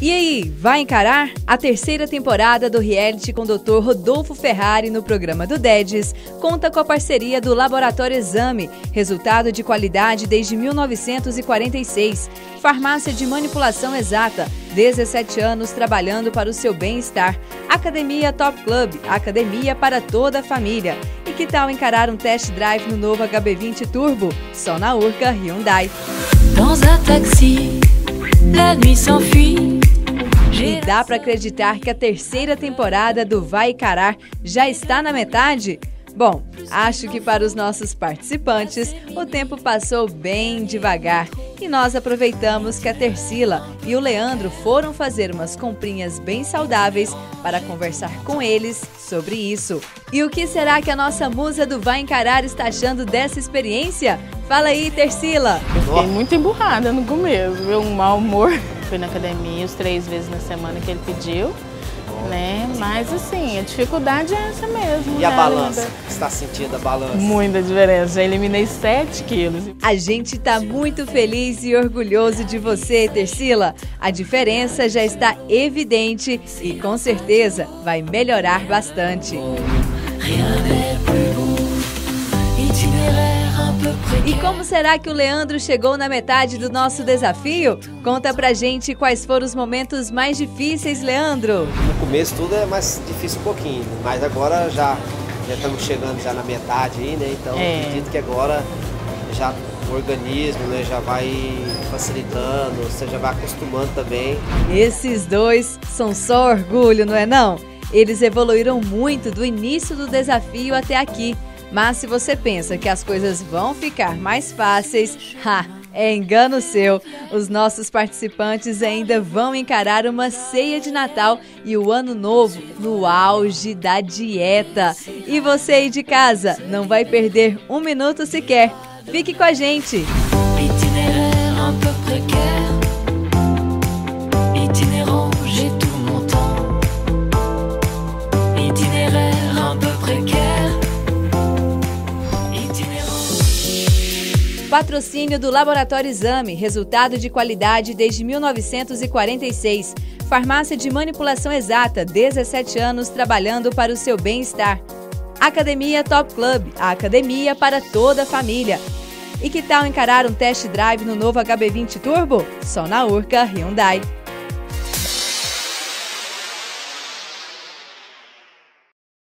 E aí, vai encarar? A terceira temporada do reality com o Dr. Rodolfo Ferrari no programa do DEDES conta com a parceria do Laboratório Exame, resultado de qualidade desde 1946. Farmácia de manipulação exata, 17 anos trabalhando para o seu bem-estar. Academia Top Club, academia para toda a família. E que tal encarar um test drive no novo HB20 Turbo? Só na Urca Hyundai. Dans un taxi. E dá para acreditar que a terceira temporada do Vai Encarar já está na metade? Bom, acho que para os nossos participantes o tempo passou bem devagar e nós aproveitamos que a Tercila e o Leandro foram fazer umas comprinhas bem saudáveis para conversar com eles sobre isso. E o que será que a nossa musa do Vai Encarar está achando dessa experiência? Fala aí, Tercila! Fiquei muito emburrada no começo, viu? Um mau humor. Fui na academia os três vezes na semana que ele pediu. Né? Mas assim, a dificuldade é essa mesmo. E a né, balança? Linda? Está sentindo a balança? Muita diferença. Já eliminei 7 quilos. A gente tá muito feliz e orgulhoso de você, Tercila. A diferença já está evidente e com certeza vai melhorar bastante. Rien n'est plus beau. Como será que o Leandro chegou na metade do nosso desafio? Conta pra gente quais foram os momentos mais difíceis, Leandro. No começo tudo é mais difícil um pouquinho, mas agora já, já estamos chegando já na metade aí, né? Então É. acredito que agora já o organismo né, já vai facilitando, você já vai acostumando também. Esses dois são só orgulho, não é não? Eles evoluíram muito do início do desafio até aqui. Mas se você pensa que as coisas vão ficar mais fáceis, ha, é engano seu. Os nossos participantes ainda vão encarar uma ceia de Natal e o Ano Novo no auge da dieta. E você aí de casa não vai perder um minuto sequer. Fique com a gente! Patrocínio do Laboratório Exame, resultado de qualidade desde 1946. Farmácia de manipulação exata, 17 anos trabalhando para o seu bem-estar. Academia Top Club, a academia para toda a família. E que tal encarar um test drive no novo HB20 Turbo? Só na Urca Hyundai.